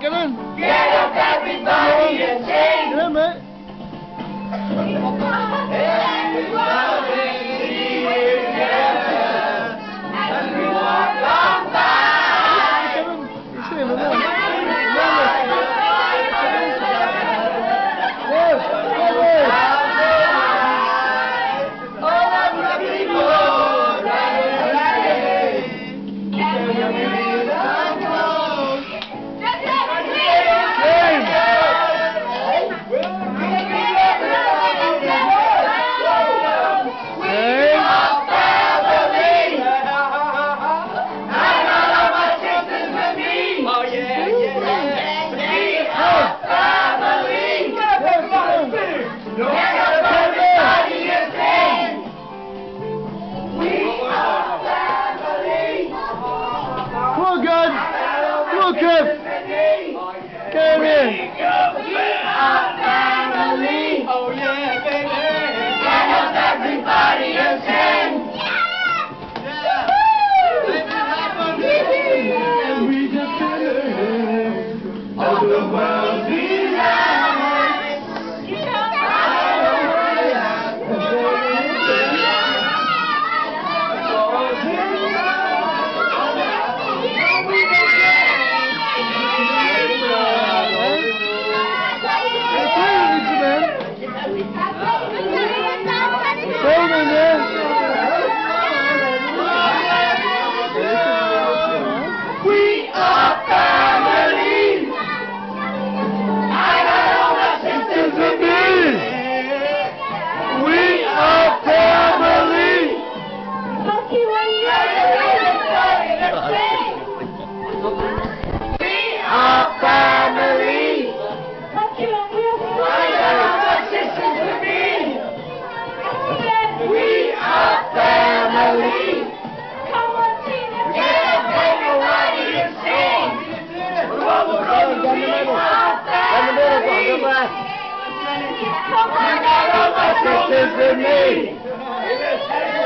Come on. Deus. The left. This is me. We are family.